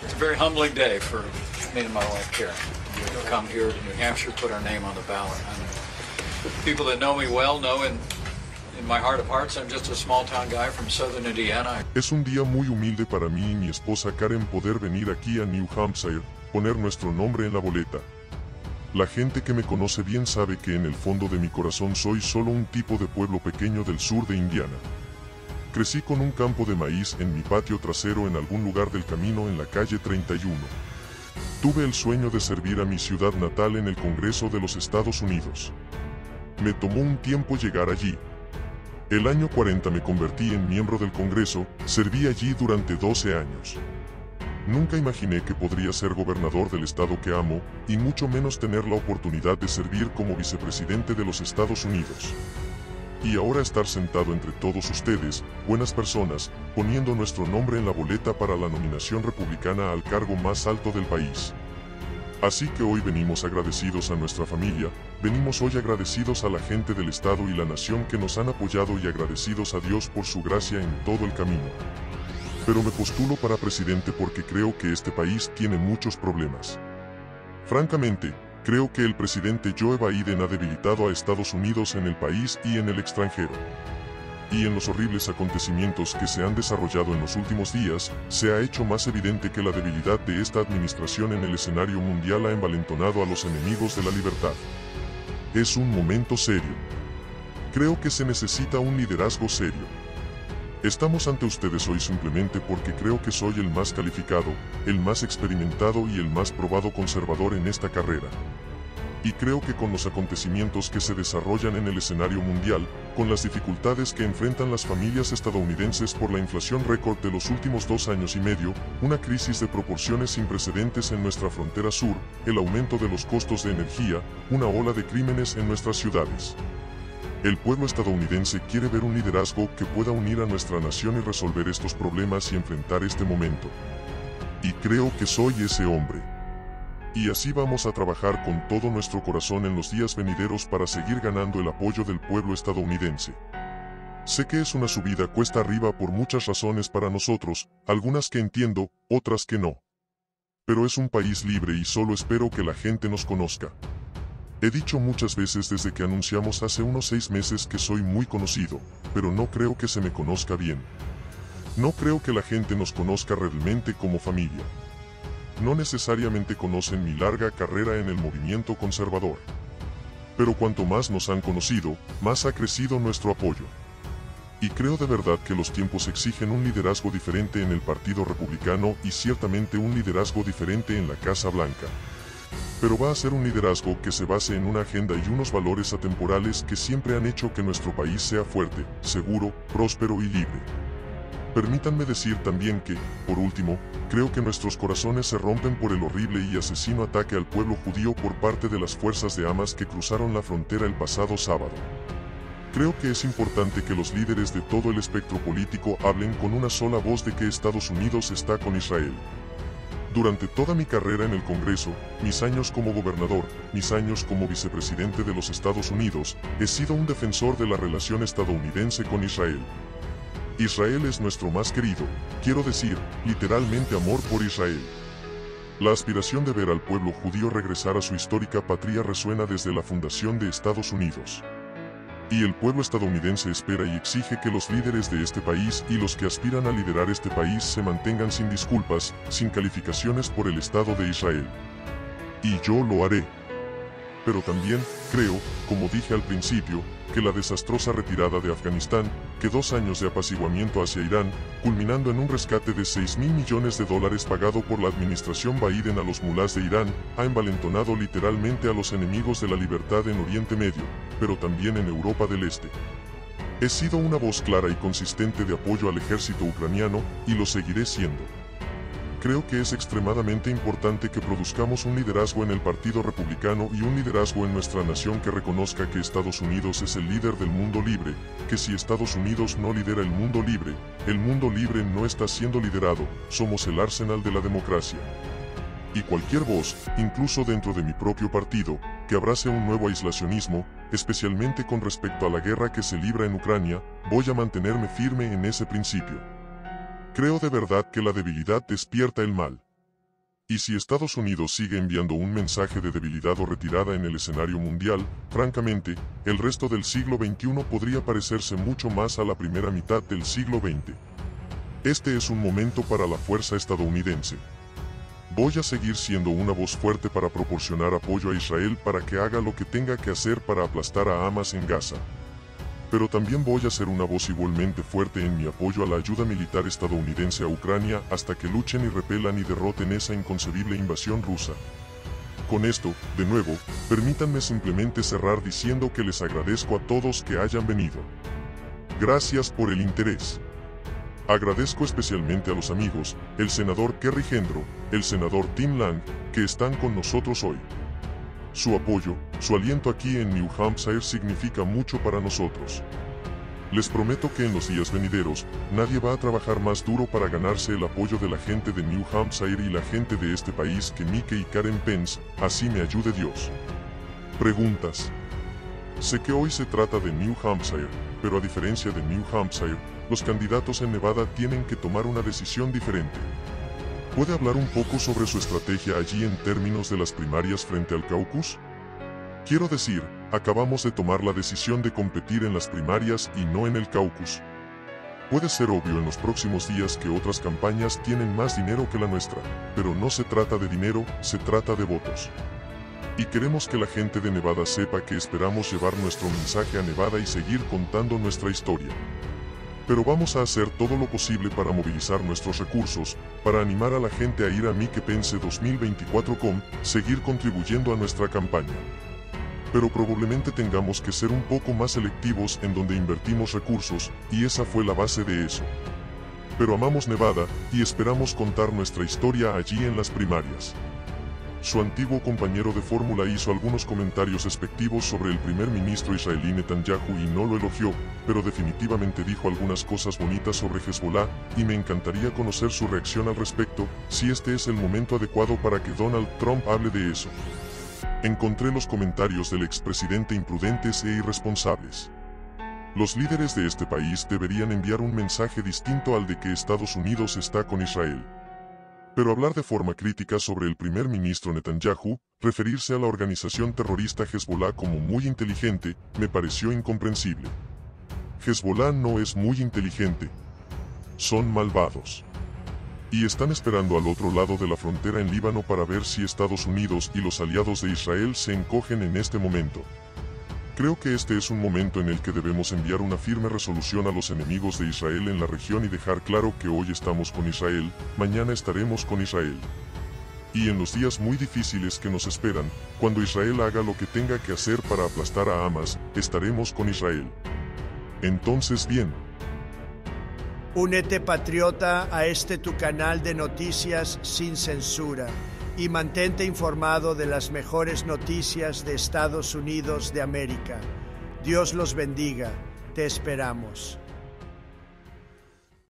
It's a very humbling day for me and my wife Karen. We come here to New Hampshire, put our name on the ballot. And people that know me well know in, in my heart of hearts, I'm just a small town guy from southern Indiana. Es un día muy humilde para mí y mi esposa Karen poder venir aquí a New Hampshire, poner nuestro nombre en la boleta. La gente que me conoce bien sabe que en el fondo de mi corazón soy solo un tipo de pueblo pequeño del sur de Indiana. Crecí con un campo de maíz en mi patio trasero en algún lugar del camino en la calle 31. Tuve el sueño de servir a mi ciudad natal en el Congreso de los Estados Unidos. Me tomó un tiempo llegar allí. El año 40 me convertí en miembro del Congreso, serví allí durante 12 años. Nunca imaginé que podría ser gobernador del estado que amo, y mucho menos tener la oportunidad de servir como vicepresidente de los Estados Unidos. Y ahora estar sentado entre todos ustedes, buenas personas, poniendo nuestro nombre en la boleta para la nominación republicana al cargo más alto del país. Así que hoy venimos agradecidos a nuestra familia, venimos hoy agradecidos a la gente del Estado y la nación que nos han apoyado y agradecidos a Dios por su gracia en todo el camino pero me postulo para presidente porque creo que este país tiene muchos problemas. Francamente, creo que el presidente Joe Biden ha debilitado a Estados Unidos en el país y en el extranjero. Y en los horribles acontecimientos que se han desarrollado en los últimos días, se ha hecho más evidente que la debilidad de esta administración en el escenario mundial ha envalentonado a los enemigos de la libertad. Es un momento serio. Creo que se necesita un liderazgo serio. Estamos ante ustedes hoy simplemente porque creo que soy el más calificado, el más experimentado y el más probado conservador en esta carrera. Y creo que con los acontecimientos que se desarrollan en el escenario mundial, con las dificultades que enfrentan las familias estadounidenses por la inflación récord de los últimos dos años y medio, una crisis de proporciones sin precedentes en nuestra frontera sur, el aumento de los costos de energía, una ola de crímenes en nuestras ciudades. El pueblo estadounidense quiere ver un liderazgo que pueda unir a nuestra nación y resolver estos problemas y enfrentar este momento. Y creo que soy ese hombre. Y así vamos a trabajar con todo nuestro corazón en los días venideros para seguir ganando el apoyo del pueblo estadounidense. Sé que es una subida cuesta arriba por muchas razones para nosotros, algunas que entiendo, otras que no. Pero es un país libre y solo espero que la gente nos conozca. He dicho muchas veces desde que anunciamos hace unos seis meses que soy muy conocido, pero no creo que se me conozca bien. No creo que la gente nos conozca realmente como familia. No necesariamente conocen mi larga carrera en el movimiento conservador. Pero cuanto más nos han conocido, más ha crecido nuestro apoyo. Y creo de verdad que los tiempos exigen un liderazgo diferente en el Partido Republicano y ciertamente un liderazgo diferente en la Casa Blanca pero va a ser un liderazgo que se base en una agenda y unos valores atemporales que siempre han hecho que nuestro país sea fuerte, seguro, próspero y libre. Permítanme decir también que, por último, creo que nuestros corazones se rompen por el horrible y asesino ataque al pueblo judío por parte de las fuerzas de Hamas que cruzaron la frontera el pasado sábado. Creo que es importante que los líderes de todo el espectro político hablen con una sola voz de que Estados Unidos está con Israel. Durante toda mi carrera en el Congreso, mis años como gobernador, mis años como vicepresidente de los Estados Unidos, he sido un defensor de la relación estadounidense con Israel. Israel es nuestro más querido, quiero decir, literalmente amor por Israel. La aspiración de ver al pueblo judío regresar a su histórica patria resuena desde la fundación de Estados Unidos. Y el pueblo estadounidense espera y exige que los líderes de este país y los que aspiran a liderar este país se mantengan sin disculpas, sin calificaciones por el Estado de Israel. Y yo lo haré. Pero también, creo, como dije al principio, que la desastrosa retirada de Afganistán, que dos años de apaciguamiento hacia Irán, culminando en un rescate de 6 mil millones de dólares pagado por la administración Biden a los mulás de Irán, ha envalentonado literalmente a los enemigos de la libertad en Oriente Medio, pero también en Europa del Este. He sido una voz clara y consistente de apoyo al ejército ucraniano, y lo seguiré siendo. Creo que es extremadamente importante que produzcamos un liderazgo en el Partido Republicano y un liderazgo en nuestra nación que reconozca que Estados Unidos es el líder del mundo libre, que si Estados Unidos no lidera el mundo libre, el mundo libre no está siendo liderado, somos el arsenal de la democracia. Y cualquier voz, incluso dentro de mi propio partido, que abrace un nuevo aislacionismo, especialmente con respecto a la guerra que se libra en Ucrania, voy a mantenerme firme en ese principio. Creo de verdad que la debilidad despierta el mal. Y si Estados Unidos sigue enviando un mensaje de debilidad o retirada en el escenario mundial, francamente, el resto del siglo XXI podría parecerse mucho más a la primera mitad del siglo XX. Este es un momento para la fuerza estadounidense. Voy a seguir siendo una voz fuerte para proporcionar apoyo a Israel para que haga lo que tenga que hacer para aplastar a Hamas en Gaza. Pero también voy a ser una voz igualmente fuerte en mi apoyo a la ayuda militar estadounidense a Ucrania hasta que luchen y repelan y derroten esa inconcebible invasión rusa. Con esto, de nuevo, permítanme simplemente cerrar diciendo que les agradezco a todos que hayan venido. Gracias por el interés. Agradezco especialmente a los amigos, el senador Kerry Gendro, el senador Tim Lang, que están con nosotros hoy. Su apoyo, su aliento aquí en New Hampshire significa mucho para nosotros. Les prometo que en los días venideros, nadie va a trabajar más duro para ganarse el apoyo de la gente de New Hampshire y la gente de este país que Mickey y Karen Pence, así me ayude Dios. Preguntas. Sé que hoy se trata de New Hampshire, pero a diferencia de New Hampshire, los candidatos en Nevada tienen que tomar una decisión diferente. ¿Puede hablar un poco sobre su estrategia allí en términos de las primarias frente al caucus? Quiero decir, acabamos de tomar la decisión de competir en las primarias y no en el caucus. Puede ser obvio en los próximos días que otras campañas tienen más dinero que la nuestra, pero no se trata de dinero, se trata de votos. Y queremos que la gente de Nevada sepa que esperamos llevar nuestro mensaje a Nevada y seguir contando nuestra historia pero vamos a hacer todo lo posible para movilizar nuestros recursos, para animar a la gente a ir a miquepense2024.com, seguir contribuyendo a nuestra campaña. Pero probablemente tengamos que ser un poco más selectivos en donde invertimos recursos, y esa fue la base de eso. Pero amamos Nevada, y esperamos contar nuestra historia allí en las primarias. Su antiguo compañero de fórmula hizo algunos comentarios despectivos sobre el primer ministro israelí Netanyahu y no lo elogió, pero definitivamente dijo algunas cosas bonitas sobre Hezbollah, y me encantaría conocer su reacción al respecto, si este es el momento adecuado para que Donald Trump hable de eso. Encontré los comentarios del expresidente imprudentes e irresponsables. Los líderes de este país deberían enviar un mensaje distinto al de que Estados Unidos está con Israel. Pero hablar de forma crítica sobre el primer ministro Netanyahu, referirse a la organización terrorista Hezbollah como muy inteligente, me pareció incomprensible. Hezbollah no es muy inteligente. Son malvados. Y están esperando al otro lado de la frontera en Líbano para ver si Estados Unidos y los aliados de Israel se encogen en este momento. Creo que este es un momento en el que debemos enviar una firme resolución a los enemigos de Israel en la región y dejar claro que hoy estamos con Israel, mañana estaremos con Israel. Y en los días muy difíciles que nos esperan, cuando Israel haga lo que tenga que hacer para aplastar a Hamas, estaremos con Israel. Entonces bien. Únete patriota a este tu canal de noticias sin censura y mantente informado de las mejores noticias de Estados Unidos de América. Dios los bendiga. Te esperamos.